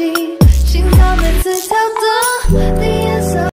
心，心跳每次跳动。